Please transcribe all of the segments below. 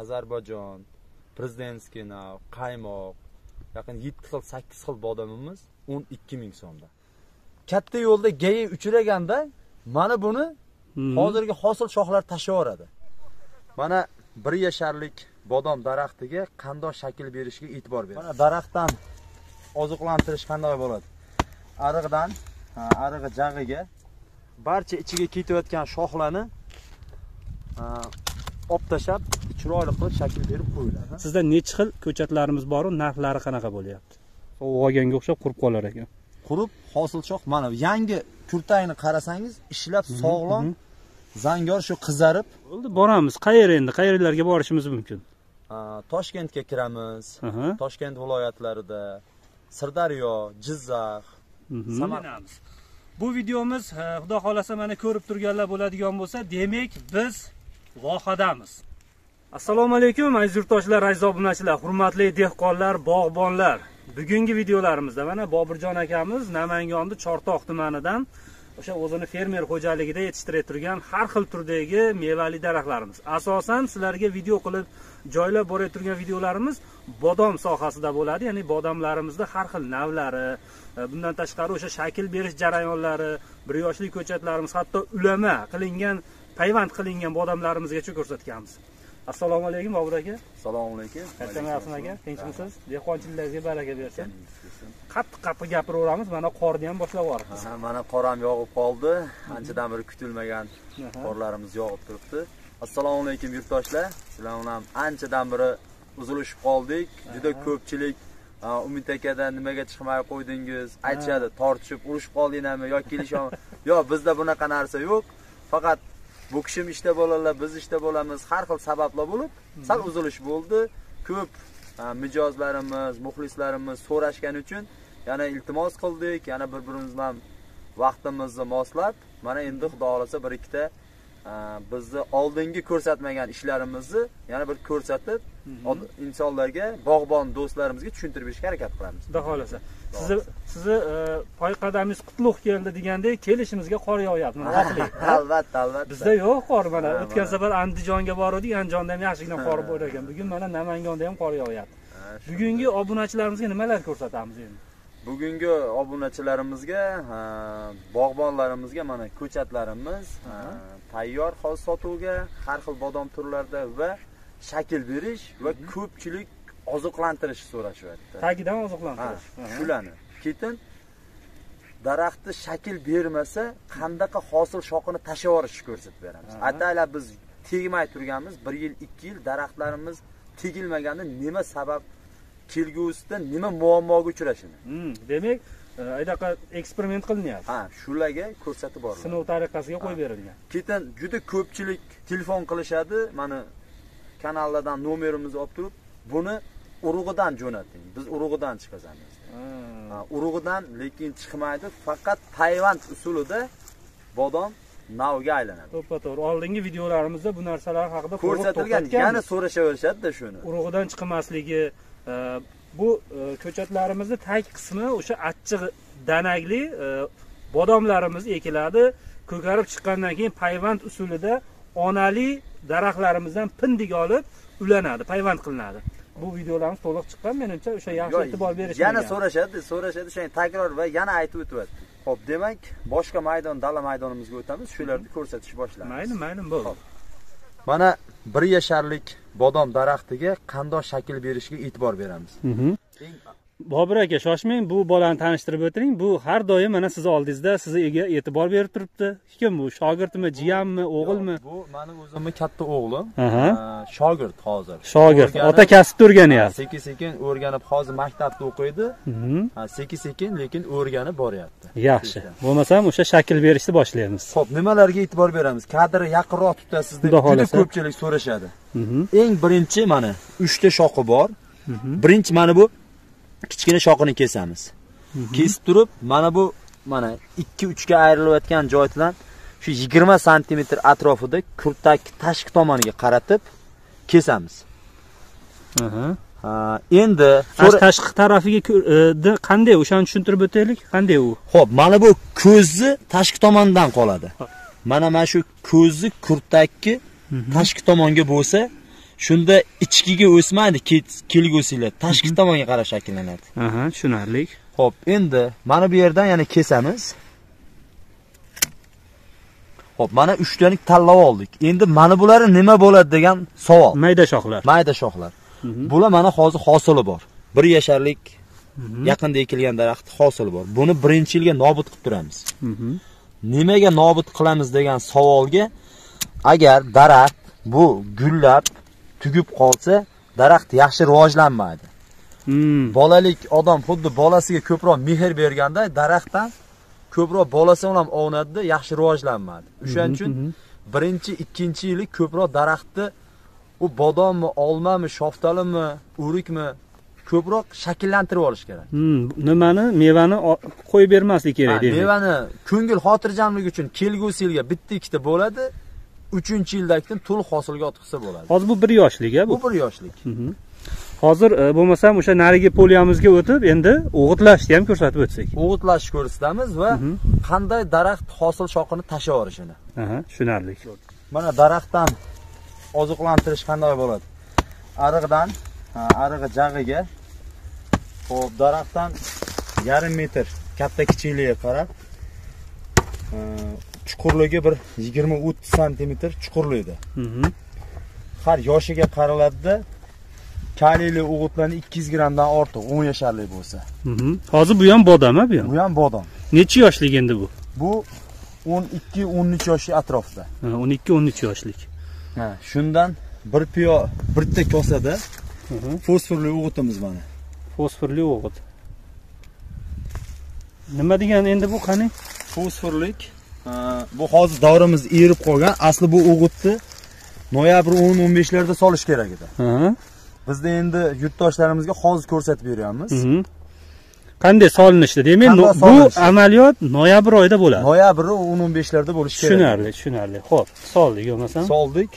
ozarbayjon prezidentskiy nav qaymoq yaqin yetti xil sakkiz xil bodomimiz o'n ikki ming so'mda. Katta yo'lda gayi uchraganda mana buni Mhm. hozirgi hosil shoxlar tashlaveradi mana bir yasharlik bodom daraxtiga qandoq shakl berishiga e'tibor bering mana daraxtdan oziqlantirish qanday bo'ladi? Ariqdan arig'i jag'iga barcha ichiga ketayotgan shoxlarni olib tashlab chiroyli qilib shakl berib qo'yiladi. Sizda nechi xil ko'chatlarimiz boru? Narxlari qanaqa bo'lyapti? Sovuq olganga o'xshab qurib qolar ekan. Qurib hosil shox mana yangi kurtagini qarasangiz ishlab sog'lom zangor shu qizarib. Bo'ldi boramiz. Qayerga endi? Qayerlarga borishimiz mumkin. Toshkentga kiramiz. Toshkent viloyatlarida. Sirdaryo jizzax Mhm. Samarqand. bu videomiz e, xudo xohlasa mana ko'rib turganlar bo'ladigan bo'lsa demak biz vohadamiz assalomu alaykum aziz yurtdoshlar aziz obunachilar hurmatli dehqonlar bog'bonlar. Bugungi videolarimizda mana bobirjon akamiz namangonni chortoq tumanidan o'sha o'zini fermer xo'jaligida yetishtirib turgan har xil turdagi mevali daraxtlarimiz. Asosan sizlarga video qilib joylab borib turgan videolarimiz bodom sohasida bo'ladi ya'ni bodomlarimizda har xil navlari e, bundan tashqari o'sha shakl berish jarayonlari bir yoshli ko'chatlarimiz hatto ulama qilingan payvand qilingan bodomlarimizgacha ko'rsatganmiz. Assalomu alaykum bobur aka. Assalomu alaykum. Qayerdaman aka? Tinchmisiz? Dehqonchiligingizga baraka bersin. Qattiq qattiq gapiraveramiz mana qorni ham boshlab yuboribmiz. Mana qor ham yog'ib qoldi. Anchadan beri kutilmagan qorlarimiz yog'ib turibdi. Assalomu alaykum yurtdoshlar. Sizlar bilan anchadan beri uzilishib qoldik. Juda ko'pchilik "A, umid akadan nimaga chiqmay qo'ydingiz? Aytishadi tortishib urushib qoldinglarmi yo kelishim yo'q bizda bunaqa narsa yo'q. Faqat bu kishim ishda bo'ladilar biz ishda bo'lamiz. Har xil sabablar bo'lib sal uzilish bo'ldi. Ko'p a, mijozlarimiz muxlislarimiz so'rashgani uchun yana iltimos qildik. Yana bir birimiz bilan vaqtimizni moslab mana endi xudo xohlasa bir ikkita bizni oldingi ko'rsatmagan ishlarimizni yana bir ko'rsatib od- insonlarga bog'bon do'stlarimizga tushuntirib berishga harakat qilamiz. Xudo xohlasa. Sizni sizni e, poy qadamingiz qutlug' keldi degandek kelishimizga qor yog'yapti mana oqlik albatta albatta. Bizda yo'q qor mana. O'tgan safar andijonga bordik andijonda ham yaxshigina qor bor ekan. Bugun mana namangonda ham qor yog'yapti. Bugungi obunachilarimizga nimalar ko'rsatamiz endi? Bugungi obunachilarimizga bog'bonlarimizga mana ko'chatlarimiz ha, tayyor hozir sotuvga har xil bodom turlarida va shakl berish va ko'pchilik oziqlantirish so'rashyapti. Tagidan oziqlantirish. Aha. shularni. Keyin daraxtni shakl bermasa qanaqa hosil shoxini tashlab yuborishni ko'rsatib beramiz. Ataylab biz tegmay turganmiz bir yil ikki yil daraxtlarimiz tegilmaganda nima sabab kelgusida nima muammoga uchrashini. Hmm, demak anaqa eksperiment qilinyapti ha shularga ko'rsatib boriladi sinov tariqasiga qo'yib berilgan keyin juda ko'pchilik telefon qilishadi mana kanallardan nomerimizni olib turib buni urug'idan jo'nating biz urug'idan chiqazamiz urug'idan lekin chiqmaydi faqat tayvand usulida bodom navga aylanadi to'ppa to'g'ri oldingi videolarimizda bu narsalar haqida ko'rsatilgan yana so'rashaverishadida shuni urug'idan chiqmasligi bu e, ko'chatlarimizni tag qismi o'sha achchiq danakli e, bodomlarimiz ekiladi. Ko'karib chiqqandan keyin payvand usulida onali daraxtlarimizdan pindik olib ulanadi payvand qilinadi. Bu videolarimiz to'liq chiqqan menimcha o'sha yaxshi e'tibor berish yana so'rashadi so'rashadi shuni takror va yana aytib o'tyapti ho'p demak boshqa maydon dala maydonimizga o'tamiz. Shularni ko'rsatishni boshlaymiz mayli mayli bo'ldi. Mana bir yasharlik bodom daraxtiga qandoq shakl berishiga e'tibor beramiz? Eng bobur aka shoshmang bu bolani tanishtirib o'tiring. Bu har doim mana sizni oldingizda sizga e'tibor berib turibdi. Kim bu? Shogirdmi jiyanmi o'g'ilmi? bu mani o'zimni katta o'g'lim. Shogird hozir. Shogird ota kasbni o'rganyapti sekin sekin o'rganib hozir maktabda o'qiydi. Mhm. Sekin sekin lekin o'rganib boryapti. Yaxshi. Bo'lmasam o'sha shakl berishni boshlaymiz. Ho'p nimalarga e'tibor beramiz? Kadrni yaqinroq tutasiz deb juda ko'pchilik so'rashadi. Mhm. eng birinchi mana uchta shoxi bor. Birinchi mana bu kichkina shoxini kesamiz. Kesib turib mana bu mana ikki uchga ayrilayotgan joydan shu yigirma santimetr atrofida kurtak tashqi tomoniga qaratib kesamiz. Endi Tashqi tarafiga e, da qanday o'shani tushuntirib o'taylik. Qanday u? Xo'p, mana bu ko'zni tashqi tomondan qoladi. Mana mana shu ko'zni kurtakki tashqi tomonga bo'lsa, shunda ichkiga o'smaydi ke- kelgusilar tashqi tomonga qarab shakllanadi aha tushunarli Xo'p, endi mana bu yerdan yana kesamiz. Xo'p, mana 3 tanik tanlab oldik. Endi mana bulari nima bo'ladi degan savol. mayda shoxlar Mayda shoxlar. Mhm. Bular mana hozir hosili bor. 1 yasharlik yaqinda ekilgan daraxt hosili bor. Buni birinchi yilga nobud qilib turamiz. Mhm. Nimaga nobud qilamiz degan savolga agar daraxt bu gullab tugib qolsa, daraxt yaxshi rivojlanmaydi. Hmm. bolalik odam xuddi bolasiga ko'proq mehr berganda daraxtdan ko'proq bolasi bilan ovunadida yaxshi rivojlanmadi o'shaning uchun birinchi ikkinchi yili ko'proq daraxtni u bodommi olmami shoftalimi o'rikmi ko'proq shakllantirib olish kerak. Hmm, nimani? Mevani qo'yib bermaslik kerak mevani ko'ngil xotirjamlik uchun kelgusi yilga bitta ikkita bo'ladi uchinchi yildagidan to'liq hosilga o'tkazsa bo'ladi. Hozir bu bir yoshlik a bu? Bu bir yoshlik. Hozir e, bo'lmasam o'sha narigi poliyamizga o'tib endi o'g'itlashni ham ko'rsatib o'tsak. O'g'itlashni ko'rsatamiz va qanday daraxt hosil shoxini tashlab yuborishini tushunarli mana daraxtdan oziqlantirish qanday bo'ladi? Ariqdan arig'i jag'iga. Ho'p daraxtdan yarim metr katta kichikligiga qarab chuqurligi bir yigirma o'ttiz santimetr chuqurlikda Mhm. har yoshiga qaraladida kaliyli o'g'itlarni ikki yuz grammdan ortiq o'n yasharlik bo'lsa. Mhm. hozir bu ham bodam bu ham? Bu ham bodom necha yoshlik endi bu? Bu o'n ikki o'n uch yoshli atrofida Ha, o'n ikki o'n uch yoshlik. Ha, shundan bir piyo bitta kosada Mhm. fosforli o'g'itimiz mana. fosforli o'g'it. Nima degan endi bu qani? Fosforlik bu hozir davrimiz erib qolgan. Asli bu o'g'itni noyabr 10-15larda solish kerak edi. Bizda endi yurtdoshlarimizga hozir ko'rsatib beryapmiz. Qanday solinishdi demak bu amaliyot noyabr oyida bo'ladi Noyabr 10-15larda bo'lishi kerak. tushunarli tushunarli ho'p soldik bo'lmasam Soldik.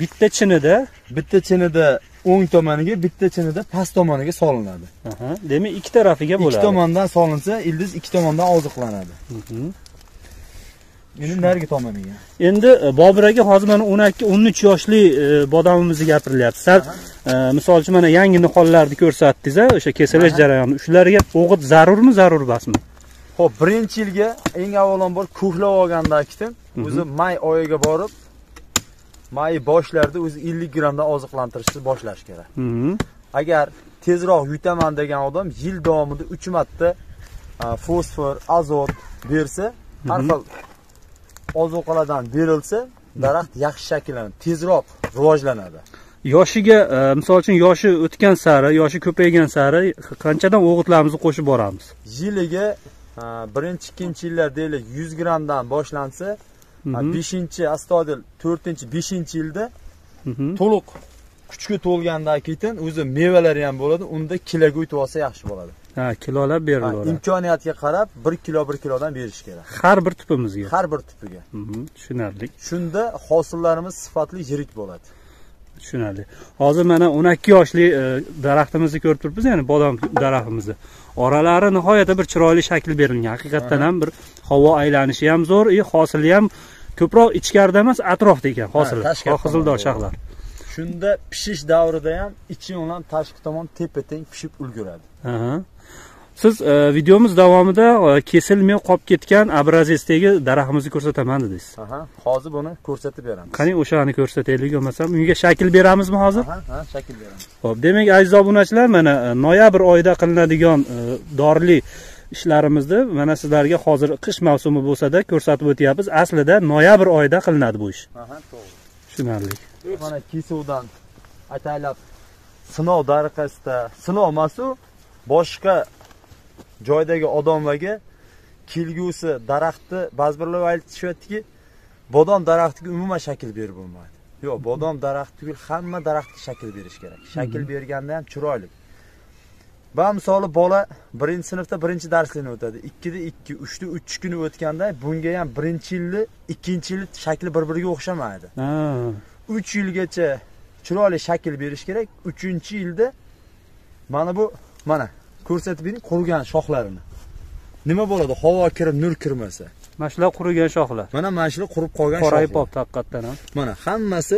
bitta chinida Bitta chinida o'ng tomoniga, bitta chinida past tomoniga solinadi. demak ikki tarafiga Ikki bo'ladi tomondan solinsa, ildiz ikki tomondan oziqlanadi. Mhm. Endi narigi tomoniga. endi e, bobur aka hozir mana o'n ikki o'n uch yoshli e, bodomimizni gapirilyapti sal e, misol uchun mana yangi nihollarni ko'rsatdingiz o'sha kesilish jarayoni shularga o'g'it zarurmi zarur emasmi Xo'p, birinchi yilga eng avvalambor ko'hlab olgandan keyin o'zi may oyiga borib may boshlarida o'zi 50 grammdan oziqlantirishni boshlash kerak. Mhm. Agar tezroq yutaman degan odam yil davomida 3 marta fosfor, azot bersa, har xil ozuqalardan berilsa, daraxt yaxshi shakllanadi, tezroq rivojlanadi. yoshiga e, misol uchun yoshi o'tgan sari yoshi ko'paygan sari qanchadan o'g'itlarimizni qo'shib boramiz Yiliga a, birinchi, ikkinchi yillar deylik 100 grammdan boshlansa, a, Mhm. 5-chi, astodil 4-chi, 5-chi yilda Mhm. to'liq kuchga to'lgandan keyin o'zi mevalari ham bo'ladi unda kiloga yutib olsa yaxshi bo'ladi. Ha kilolar Ha, berilaveradi imkoniyatga qarab 1 kilo 1 kilodan berish kerak. Har bir tupimizga. Har bir tipiga Mhm. tushunarli. Shunda hosillarimiz sifatli yirik bo'ladi. Tushunarli. Hozir mana o'n ikki yoshli e, daraxtimizni ko'rib turibmiz ya'ni bodom daraxtimizni. Oralari nihoyatda bir chiroyli shakl berilgan. Haqiqatdan ham bir havo aylanishi ham zo'r и hosili ham ko'proq ichkarida emas atrofda ekan tashqari qizildor tomonda. Shunda pishish davrida ham ichi bilan tashqi tomon tepa teng pishib ulguradi. Siz e, videomiz davomida e, kesilmay qolib ketgan obrazesdagi daraxtimizni ko'rsataman dedingiz. Aha, hozir buni ko'rsatib beramiz. Qani o'shani ko'rsataylik bo'lmasam unga shakl beramizmi hozir? Ha, shakl beramiz. Xo'p, demak aziz obunachilar, mana e, noyabr oyida qilinadigan e, dorli ishlarimizni mana sizlarga hozir qish mavsumi bo'lsa-da ko'rsatib o'tyapmiz. Aslida noyabr oyida qilinadi bu ish. Aha, to'g'ri. Tushunarli. Mana kesuvdan ataylab sinov tariqasida sinov emasu boshqa joydagi odamlarga kelgusi daraxtni ba'zi birlar aytishyaptiki bodom daraxtiga umuman shakl berib bo'lmaydi. Yo'q bodom daraxti tugul hamma daraxtga shakl berish kerak. Shakl berganda ham chiroyli. Va misoli bola birinchi sinfda birinchi darslikni o'tadi. Ikkida ikki uchda uch kuni o'tganda bunga ham birinchi yilni ikkinchi yilni shakli bir biriga o'xshamaydi. Ha. 3 yilgacha chiroyli shakl berish kerak 3 yilda mana bu mana ko'rsatib bering qurigan shoxlarini nima bo'ladi havo kirib nur kirmasa Mana shular qurigan shoxlar. mana mana shular qurib qolgan Qorayib qolibdi haqiqatdan ham. mana hammasi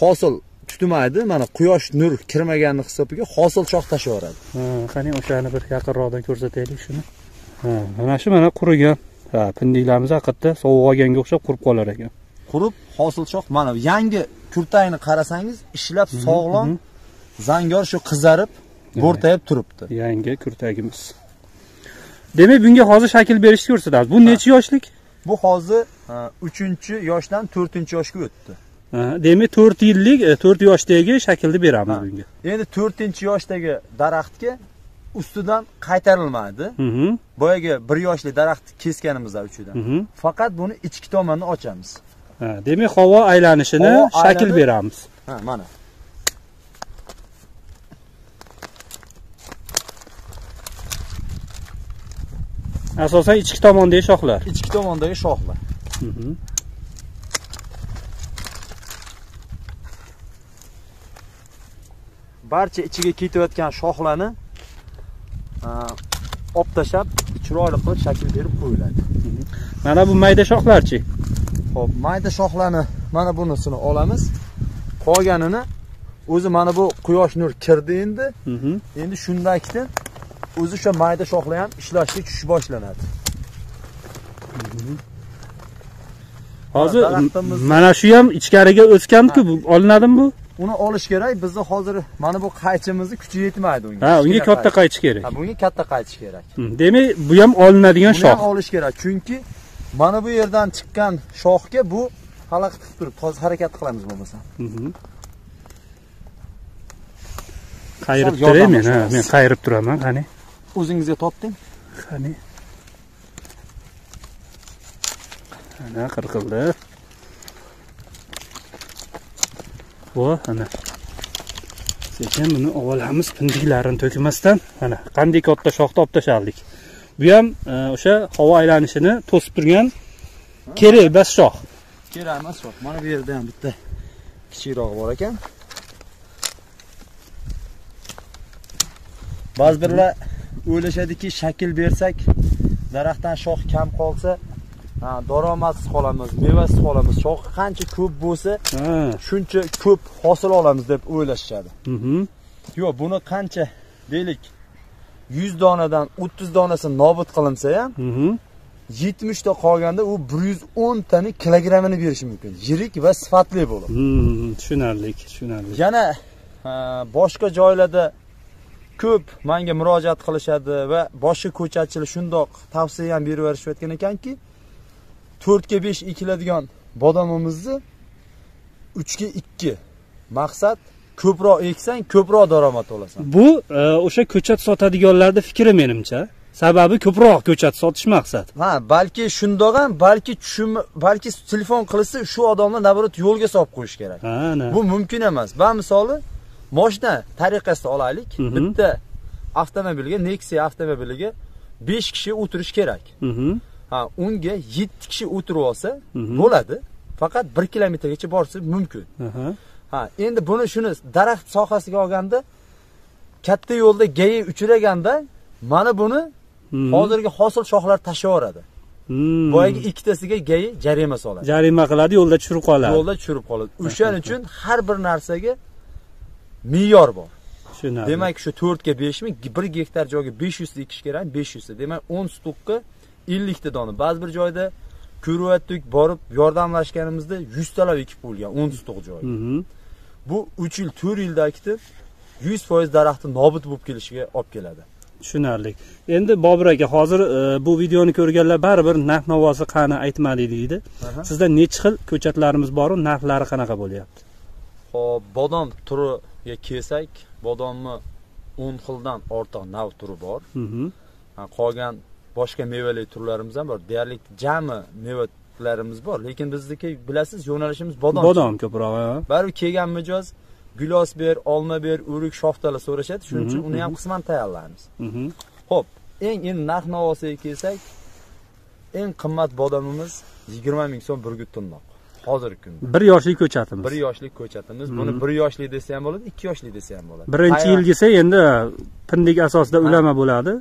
hosil tutmaydi mana quyosh nur kirmagani hisobiga hosil shox tashlayveradi Ha, qani o'shani bir yaqinroqdan ko'rsataylik shuni. Mana shu mana qurigan. Ha, pindiklarimiz haqiqatda sovuq olganga o'xshab qurib qolar ekan. qurib hosil shox mana yangi kurtagini qarasangiz ishlab sog'lom zangor shu qizarib bo'rtayib turibdi Yangi kurtagimiz. Demak, bunga hozir shakl berishni ko'rsatamiz. Bu necha yoshlik? bu hozir 3 yoshdan 4 yoshga o'tdi demak 4 yillik, 4 yoshdagi shaklni beramiz bunga. endi 4 yoshdagi daraxtga ustidan qaytarilmaydi Mhm. boyagi 1 yoshli daraxtni kesganimizdan uchidan faqat buni ichki tomonini ochamiz Ha, demak havo aylanishini shakl beramiz. ha mana Asosan ichki tomondagi shoxlar. ichki tomondagi shoxlar barcha ichiga ketayotgan shoxlarni olib tashlab chiroyli qilib shakl berib qo'yiladi Mana bu mayda shoxlarchi? Xo'p, mayda shoxlarni mana bunisini olamiz. Qolganini o'zi mana bu quyosh nur kirdi endi. Mhm. Endi shundakdan o'zi o'sha mayda shoxlar ham ishlashga tushish boshlanadi. Hozir daraxtimiz- mana shu ham ichkariga o'sgan-ku, olinadimi bu? Uni olish kerak. Bizni hozir mana bu qaychimizni kuchi yetmaydi unga. Ha, unga katta qaychi. kerak. Ha, bunga katta qaychi kerak. Hı, Demak, bu ham olinadigan Buni ham shox. olish kerak. Chunki mana bu yerdan chiqqan shoxga bu xalaqit qilib turib, toza harakat qilamiz bo'lmasa. Mhm. Qayirib turay men, ha, men qayirib turaman, qani. O'zingizga topding. Qani. Ana qirqildi. Vo, ana. Sekin buni olamiz pindiklarini to'kmasdan. Ana, qanday katta shoxni olib tashladik. Bu ham e, o'sha havo aylanishini to'sib turgan kerak bas shox. Kerak emas yo'q. Mana bu yerda ham bitta kichikroq bor ekan. Ba'zi birlar o'ylashadiki, shakl bersak, daraxtdan shox kam qolsa, daromadsiz qolamiz, mevasiz qolamiz. Shox qancha ko'p bo'lsa, Ha. shuncha ko'p hosil olamiz deb o'ylashadi. Mhm. Yo'q, buni qancha deylik 100 donadan 30 donasi nobud qilinsa ham, Mhm. 70 ta qolganda u 110 tani kilogrammini berishi mumkin. Yirik va sifatli bo'lib. Tushunarli, tushunarli. Yana boshqa joylarda ko'p menga murojaat qilishadi va boshqa ko'chatchilar shundoq tavsiya ham berib berishayotgan ekanki 4 ga 5 ekiladigan bodomimizni 3 ga 2 maqsad ko'proq eksang ko'proq daromad olasan. Bu e, o'sha ko'chat sotadiganlarda fikri menimcha. Sababi ko'proq ko'chat sotish maqsad. Ha, balki shundoq ham, balki tushum, balki telefon qilsa shu odamni nabarat yo'lga solib qo'yish kerak. Bu mumkin emas. Ba misoli mashina tariqasida olaylik. Mhm. Bitta avtomobilga, Nexia avtomobiliga 5 kishi o'tirish kerak. Mhm. Ha, unga 7 kishi o'tirib olsa Mhm. bo'ladi. Faqat 1 kilometrgacha borsa mumkin. Ha, endi buni shuni daraxt sohasiga olganda katta yo'lda gayi uchraganda mana buni Mhm. hozirgi hosil shoxlar tashlayveradi. Hmm. Boyagi ikkitasiga gayi jarima soladi. jarima qiladi, yo'lda tushirib qoladi. Yo'lda tushirib qoladi. O'shaning uchun har bir narsaga me'yor bor. Tushunarli. Demak, shu 4 ga 5 ming, 1 gektar joyga 500 ta ekish kerak, 500 ta. Demak, 10 stuqqa 50 ta dona. Ba'zi bir joyda ko'ryaptik, borib yordamlashganimizda 100 talab ekib qo'yilgan 10 stuq joy. Bu 3 yil, 4 yilda ekitib 100% daraxtni nobud bo'lib kelishiga olib keladi. Tushunarli. Endi Bobur aka, hozir e, bu videoni ko'rganlar baribir narx navosi qani aytmadi deydi. Sizda necha xil ko'chatlarimiz bor, narxlari qanaqa bo'lyapti? Xo'p, bodom turiga kelsak, bodomni 10 xildan ortiq nav turi bor. Qolgan boshqa mevali turlarimiz ham bor. Deyarli jami mevalarimiz bor, lekin bizniki bilasiz, yo'nalishimiz bodom. Bodom ko'proq. Baribir kelgan mijoz gilos ber, olma ber, o'rik, shoftala so'rashadi. Shuning uchun Mhm, uni ham mhm. qisman tayyorlaymiz. Mhm. Xo'p, eng endi narx navosiga kelsak, eng qimmat bodomimiz 20 ming so'm bir gutunnoq. Hozirgi kunda. Bir yoshli ko'chatimiz. Bir yoshlik ko'chatimiz. Buni bir yoshli desa ham bo'ladi, ikki yoshli desa ham bo'ladi. Birinchi Tayyor- yilgisi endi pindik asosida ulama bo'ladi.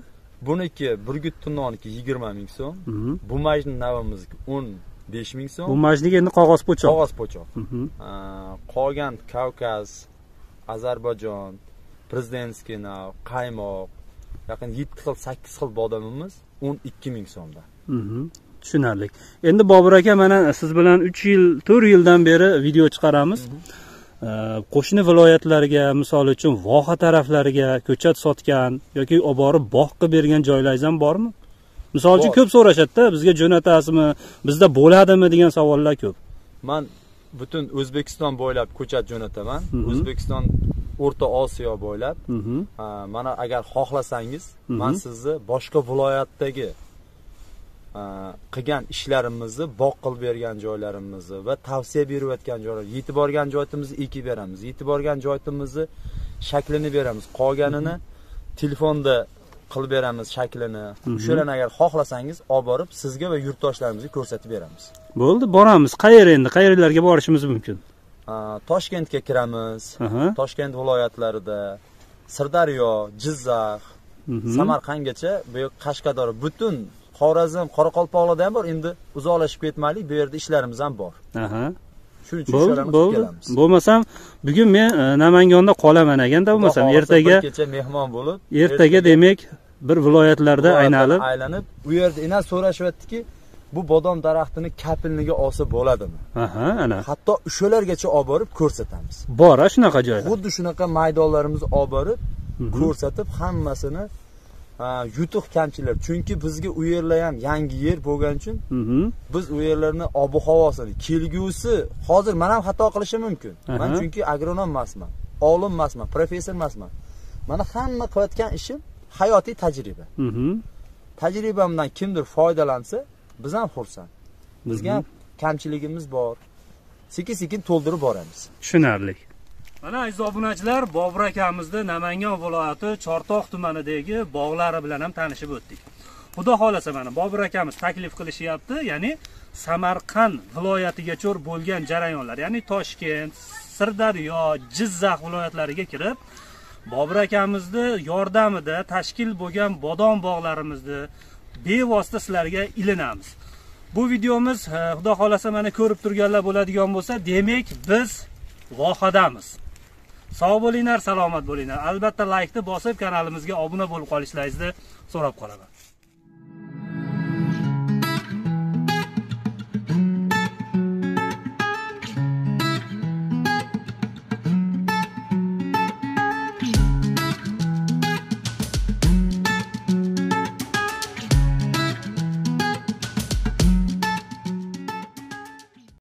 Buniki bir gutunnoniki 20 ming so'm. Mhm. Bu majni navimizniki 10 besh ming bu so'm majnik endi qog'oz po'choq qog'oz po'choq Mhm. Qolgan kavkaz ozarbayjon prezidentskiy nav qaymoq yaqin yetti xil sakkiz xil bodomimiz o'n ikki ming so'mda. Mhm. tushunarli. Endi bobur aka mana siz bilan uch yil to'rt yildan beri video chiqaramiz. Ee, qo'shni viloyatlarga misol uchun voha taraflariga ko'chat sotgan yoki olib borib bog' qilib bergan joylaringiz ham bormi misol uchun ko'p so'rashadida bizga jo'natasizmi? Bizda bo'ladimi? degan savollar ko'p. Man butun o'zbekiston bo'ylab ko'chat jo'nataman. O'zbekiston o'rta osiyo bo'ylab. Mana agar xohlasangiz man sizni boshqa viloyatdagi qilgan ishlarimizni bog' qilib bergan joylarimizni va tavsiya berayotgan joylar yetib borgan joyimizni ekib beramiz yetib borgan joyimizni shaklini beramiz. Qolganini telefonda qilib beramiz shaklini. O'shalarni agar xohlasangiz olib borib sizga va yurtdoshlarimizga ko'rsatib beramiz. Bo'ldi boramiz. Qayerga endi? Qayerlarga borishimiz mumkin. Toshkentga kiramiz. Toshkent viloyatlarida sirdaryo jizzax samarqandgacha bu yoq qashqador butun xorazm qoraqalpoqlarda ham bor. Endi uzoqlashib ketmaylik bu yerda ishlarimiz ham bor. Shuning uchun bo'ldi bo'ldi bo'lmasam bugun men e, namangonda qolaman ekanda bo'lmasam. Ertaga kecha mehmon bo'lib ertaga demak bir viloyatlarda aylanib aylanib u yerda inan so'rashyaptiki bu bodom daraxtini kapilniga olsa bo'ladimi? Aha ana. Hatto o'shalargacha olib borib ko'rsatamiz. Bor a shunaqa joylar xuddi shunaqa maydonlarimizni olib borib Mhm. ko'rsatib hammasini ha, yutuq kamchilar. Chunki bizga u yerlar ham yangi yer bo'lgani uchun Mhm. biz u yerlarni ob havosini kelgusi hozir man ham xato qilishim mumkin. Man chunki agronom emasman olim emasman professor emasman. Mana hamma qilayotgan ishim hayotiy tajriba. Mhm. tajribamdan kimdir foydalansa biz ham xursand. Bizga ham Mhm. kamchiligimiz bor. Sekin sekin to'ldirib boramiz. Tushunarli. Mana aziz obunachilar bobur akamizni namangan viloyati chortoq tumanidagi bog'lari bilan ham tanishib o'tdik. Xudo xohlasa mana bobur akamiz taklif qilishyapti ya'ni samarqand viloyatiga cho'r bo'lgan jarayonlar ya'ni toshkent sirdaryo jizzax viloyatlariga kirib bobur akamizni yordamida tashkil bo'lgan bodom bog'larimizni bevosita sizlarga ilinamiz. Bu videomiz e, xudo xohlasa mana ko'rib turganlar bo'ladigan bo'lsa demak biz vohadamiz. Sog' bo'linglar salomat bo'linglar. Albatta laykni bosib kanalimizga obuna bo'lib qolishlaringizni so'rab qolaman.